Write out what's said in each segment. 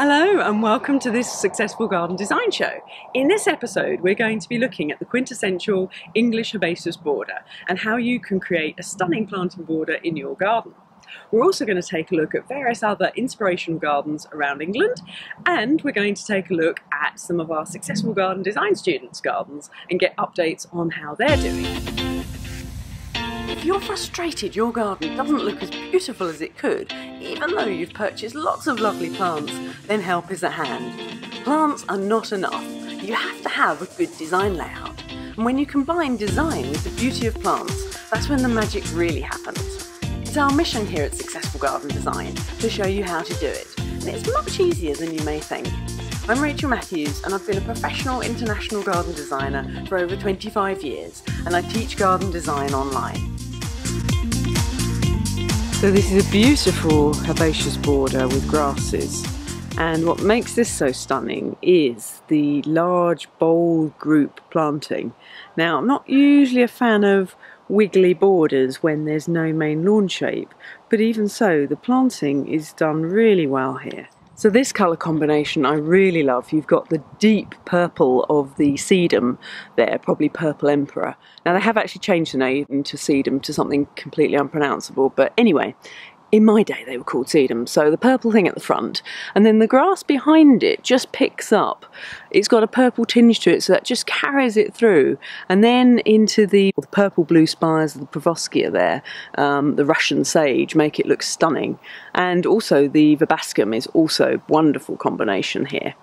Hello and welcome to this Successful Garden Design Show. In this episode we're going to be looking at the quintessential English herbaceous border and how you can create a stunning planting border in your garden. We're also going to take a look at various other inspirational gardens around England and we're going to take a look at some of our Successful Garden Design students' gardens and get updates on how they're doing. If you're frustrated your garden doesn't look as beautiful as it could, even though you've purchased lots of lovely plants, then help is at hand. Plants are not enough. You have to have a good design layout. And when you combine design with the beauty of plants, that's when the magic really happens. It's our mission here at Successful Garden Design to show you how to do it. And it's much easier than you may think. I'm Rachel Matthews and I've been a professional international garden designer for over 25 years and I teach garden design online. So this is a beautiful herbaceous border with grasses and what makes this so stunning is the large bold group planting. Now I'm not usually a fan of wiggly borders when there's no main lawn shape but even so the planting is done really well here. So this colour combination I really love. You've got the deep purple of the sedum there, probably purple emperor. Now they have actually changed the name to sedum to something completely unpronounceable, but anyway, in my day they were called sedum. So the purple thing at the front, and then the grass behind it just picks up. It's got a purple tinge to it, so that just carries it through, and then into the, the purple blue spires of the Perovskia there, um, the Russian sage, make it look stunning. And also the Verbascum is also wonderful combination here.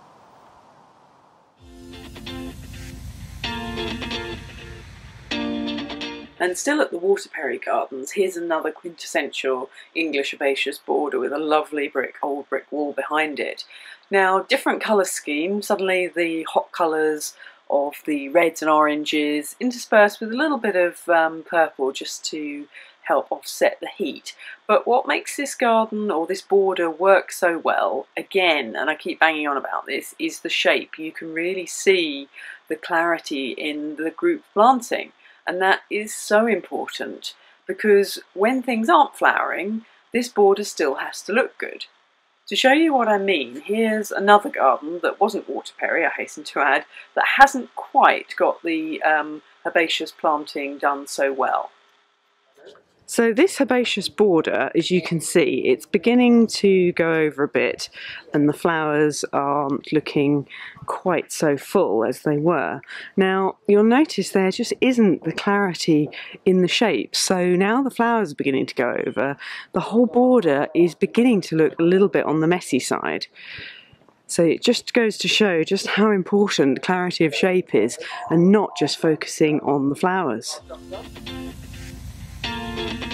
And still at the Waterperry Gardens, here's another quintessential English herbaceous border with a lovely brick, old brick wall behind it. Now, different colour scheme, suddenly the hot colours of the reds and oranges interspersed with a little bit of um, purple just to help offset the heat. But what makes this garden or this border work so well, again, and I keep banging on about this, is the shape. You can really see the clarity in the group planting. And that is so important because when things aren't flowering, this border still has to look good. To show you what I mean, here's another garden that wasn't Waterperry, I hasten to add, that hasn't quite got the um, herbaceous planting done so well. So this herbaceous border, as you can see, it's beginning to go over a bit and the flowers aren't looking quite so full as they were. Now you'll notice there just isn't the clarity in the shape. So now the flowers are beginning to go over, the whole border is beginning to look a little bit on the messy side. So it just goes to show just how important clarity of shape is and not just focusing on the flowers. Bye.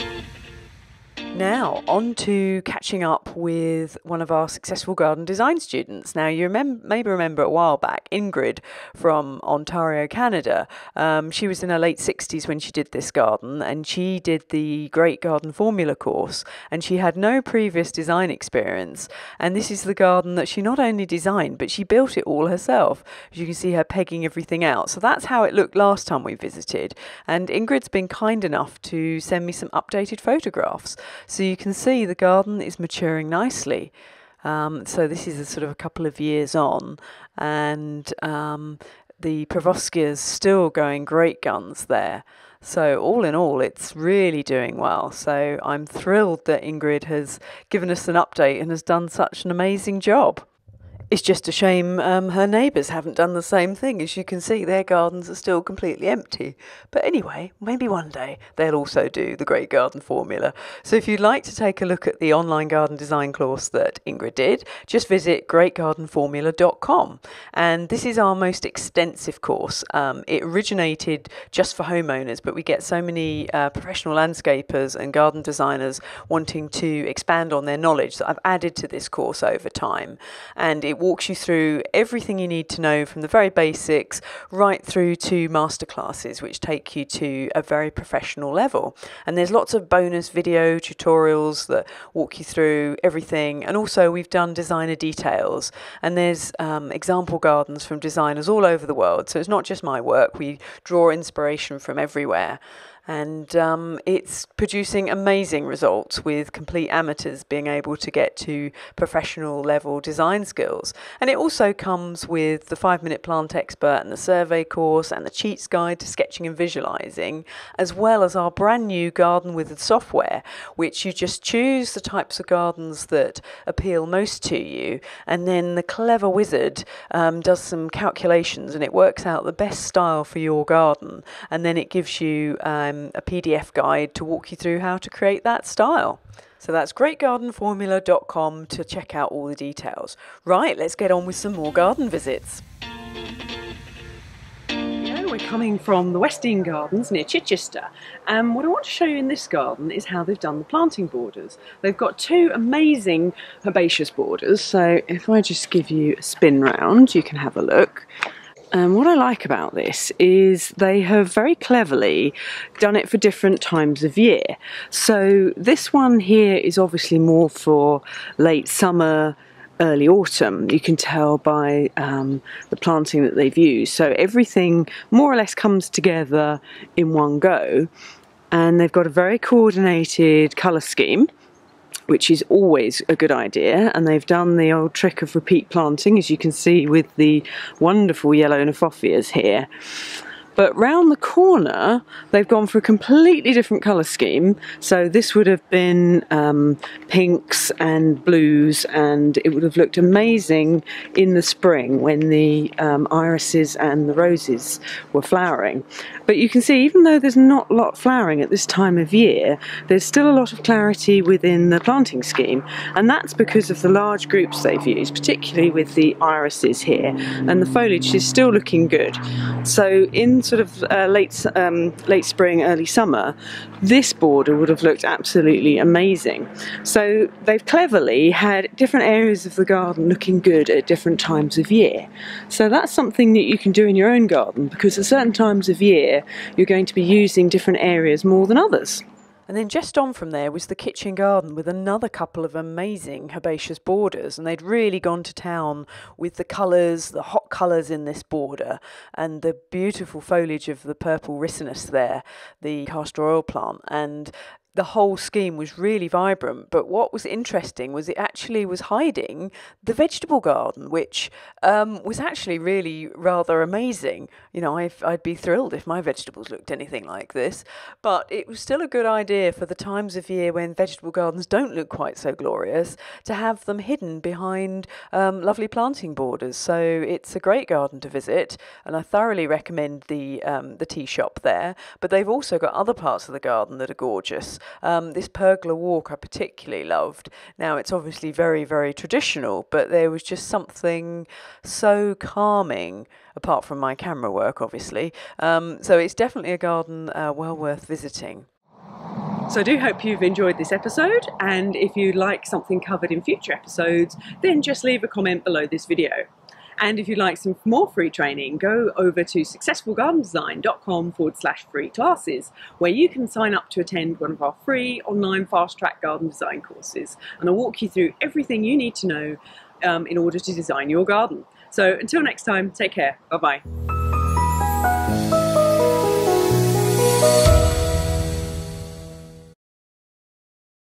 Now, on to catching up with one of our successful garden design students. Now, you remember, maybe remember a while back, Ingrid from Ontario, Canada. Um, she was in her late 60s when she did this garden, and she did the Great Garden Formula course, and she had no previous design experience. And this is the garden that she not only designed, but she built it all herself. As you can see her pegging everything out. So that's how it looked last time we visited. And Ingrid's been kind enough to send me some updated photographs. So you can see the garden is maturing nicely. Um, so this is a sort of a couple of years on, and um, the Perovskia's still going great guns there. So all in all, it's really doing well. So I'm thrilled that Ingrid has given us an update and has done such an amazing job. It's just a shame um, her neighbours haven't done the same thing. As you can see, their gardens are still completely empty. But anyway, maybe one day they'll also do the Great Garden Formula. So if you'd like to take a look at the online garden design course that Ingrid did, just visit greatgardenformula.com. And this is our most extensive course. Um, it originated just for homeowners, but we get so many uh, professional landscapers and garden designers wanting to expand on their knowledge that I've added to this course over time. And it walks you through everything you need to know from the very basics right through to masterclasses, which take you to a very professional level. And there's lots of bonus video tutorials that walk you through everything. And also, we've done designer details, and there's um, example gardens from designers all over the world. So it's not just my work, we draw inspiration from everywhere. And um, it's producing amazing results with complete amateurs being able to get to professional level design skills. And it also comes with the five minute plant expert and the survey course and the cheats guide to sketching and visualizing, as well as our brand new Garden Wizard software, which you just choose the types of gardens that appeal most to you, and then the clever wizard um, does some calculations and it works out the best style for your garden, and then it gives you um, a PDF guide to walk you through how to create that style. So that's greatgardenformula.com to check out all the details. Right, let's get on with some more garden visits we're coming from the West Dean Gardens near Chichester and what I want to show you in this garden is how they've done the planting borders. They've got two amazing herbaceous borders so if I just give you a spin round you can have a look. And what I like about this is they have very cleverly done it for different times of year. So this one here is obviously more for late summer, early autumn. You can tell by um, the planting that they've used. So everything more or less comes together in one go. And they've got a very coordinated colour scheme which is always a good idea. And they've done the old trick of repeat planting, as you can see with the wonderful yellow Kniphofias here. But round the corner, they've gone for a completely different colour scheme. So this would have been um, pinks and blues, and it would have looked amazing in the spring when the um, irises and the roses were flowering. But you can see, even though there's not a lot flowering at this time of year, there's still a lot of clarity within the planting scheme. And that's because of the large groups they've used, particularly with the irises here. And the foliage is still looking good. So sort of uh, late um, late spring, early summer, this border would have looked absolutely amazing. So they've cleverly had different areas of the garden looking good at different times of year. So that's something that you can do in your own garden because at certain times of year you're going to be using different areas more than others. And then just on from there was the kitchen garden with another couple of amazing herbaceous borders. And they'd really gone to town with the colours, the hot colours in this border, and the beautiful foliage of the purple ricinus there, the castor oil plant. And the whole scheme was really vibrant. But what was interesting was it actually was hiding the vegetable garden, which um, was actually really rather amazing. You know, i would be thrilled if my vegetables looked anything like this. But it was still a good idea for the times of year when vegetable gardens don't look quite so glorious to have them hidden behind um, lovely planting borders. So it's a great garden to visit, and I thoroughly recommend the um, the tea shop there. But they've also got other parts of the garden that are gorgeous. Um, this pergola walk I particularly loved. Now, it's obviously very, very traditional, but there was just something so calming apart from my camera work, obviously. Um, so it's definitely a garden uh, well worth visiting. So I do hope you've enjoyed this episode and if you'd like something covered in future episodes then just leave a comment below this video. And if you'd like some more free training, go over to successfulgardendesign.com forward slash free classes, where you can sign up to attend one of our free online fast track garden design courses. And I'll walk you through everything you need to know um, in order to design your garden. So until next time, take care. Bye bye.